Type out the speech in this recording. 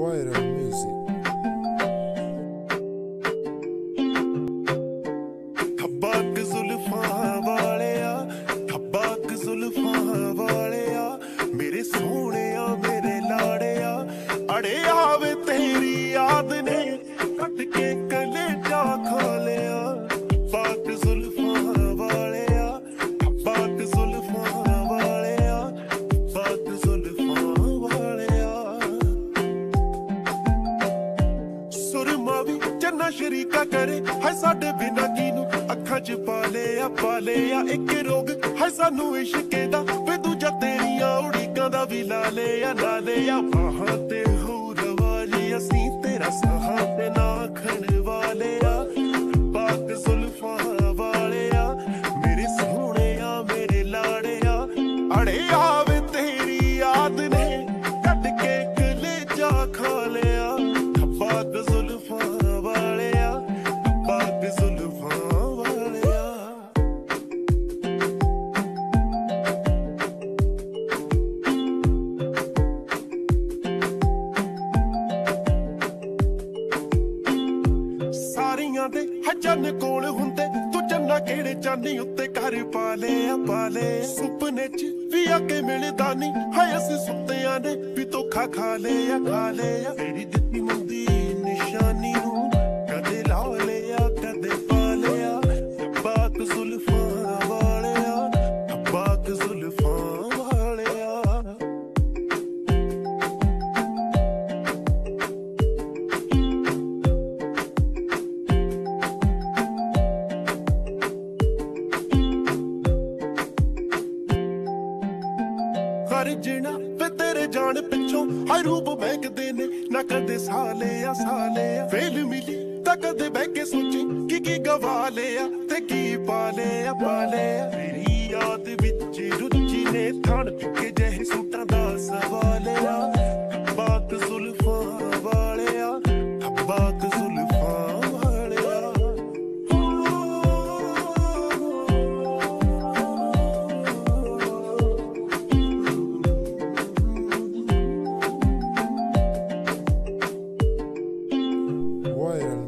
Viral music. ਠੱਬਾਕ ਜ਼ੁਲਫਾਂ ਵਾਲਿਆ ਠੱਬਾਕ ਜ਼ੁਲਫਾਂ ਵਾਲਿਆ, ਮੇਰੇ ਸੋਹਣਿਆ, ਮੇਰੇ ਲਾੜਿਆ ਅੜੇ ਆਵੇ ਤੇਰੀ ਯਾਦ ਨੇ ਕੱਟ ਕੇ ਵੀ ਸ਼ਰੀਕਾ ਕਰੇ। ਹੈ ਸਾਡੇ ਬਿਨਾ ਕੀਨੂੰ ਅੱਖਾਂ 'ਚ ਪਾਲੇ ਆ ਪਾਲੇ ਆ ਇੱਕ ਰੋਗ। ਹੈ ਸਾਨੂੰ ਇਸ਼ਕੇ ਦਾ ਵੇ ਦੂਜਾ ਤੇਰੀਆਂ ਉਡੀਕਾਂ ਦਾ ਵੀ ਲਾਲੇ ਆ ਲਾਲੇ ਆ ਬਾਹਾਂ ਤੇ ਹੂਰ ਵਾਲੀ ਅਸੀਂ ਤੇਰਾ ਸਾਹਾਂ ਸਾਰੀਆਂ ਦੇ ਹਜਨ ਕੋਲ ਹੁੰਦੇ। ਤੂੰ ਚੰਨਾ ਕਿਹੜੇ ਚਾਨੀ ਉੱਤੇ ਘਰ ਪਾ ਲਿਆ ਪਾ ਲਿਆ। ਸੁਪਨੇ 'ਚ ਵੀ ਆ ਕੇ ਮਿਲਦਾ ਨਹੀਂ ਹਾਏ, ਅਸੀਂ ਸੁੱਤਿਆਂ ਨੇ ਵੀ ਧੋਖਾ ਖਾ ਲਿਆ ਖਾ ਲਿਆ। ਤੇਰੀ ਦਿੱਤੀ ਮੁੰਦੀ ਹਰ ਜਣਾ ਵੇ ਤੇਰੇ ਜਾਣ ਪਿੱਛੋਂ ਹਾਈ ਰੂਪ ਮਹਿਕਦੇ ਨੇ। ਨਾ ਕਦੇ ਸਾਲੇ ਆ ਸਾਲੇ ਆ ਫੇਲ ਮਿਲੀ ਤਾਂ ਕਦੇ ਬਹਿ ਕੇ ਸੋਚੀ ਕਿ ਕੀ ਗਵਾ ਲਿਆ ਤੇ ਕੀ ਪਾ ਲਿਆ ਪਾ ਲਿਆ। ਮੇਰੀ ਯਾਦ ਵਿੱਚ ਰੁੱਝੀ ਨੇ ਥਣ ਚੁੱਕੇ ਜਿਹੇ ਸੂਟਾਂ ਦਾ ਸਵਾਲਿਆ। ਬਾਤ ਜ਼ੁਲਫਾਂ ਵਾਲਿਆ, ਬਾਤ Royal